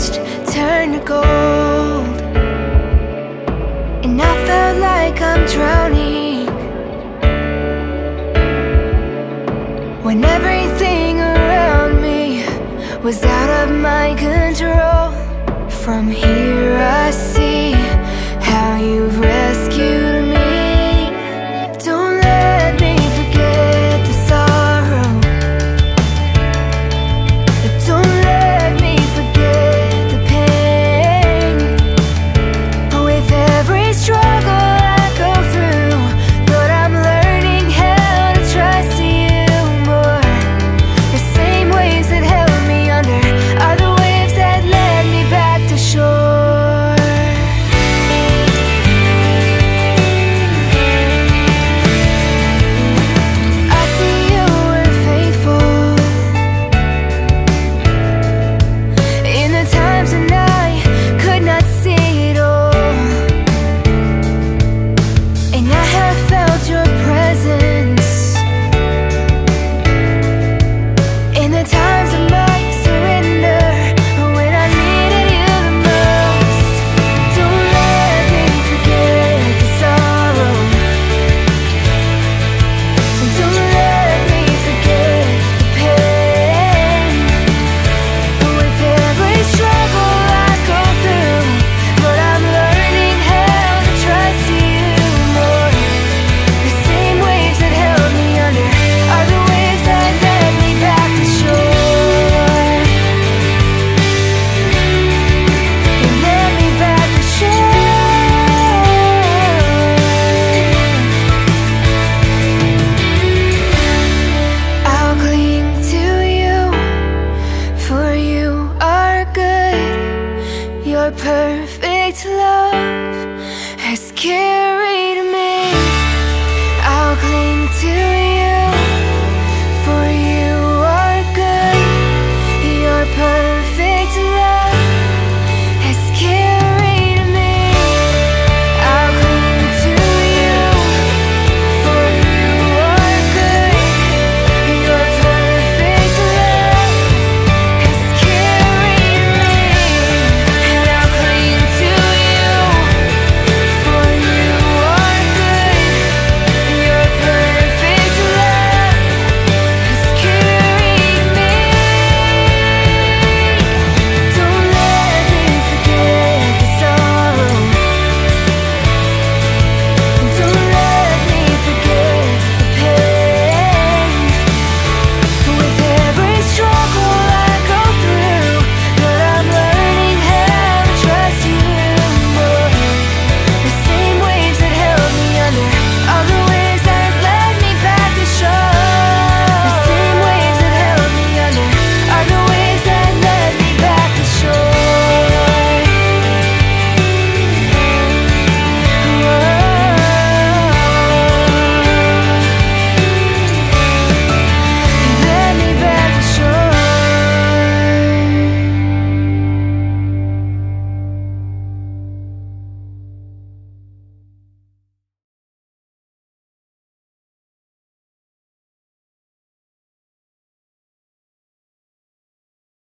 touched turned to gold. And I felt like I'm drowning. When everything around me was out of my control From here I see how you've love has killed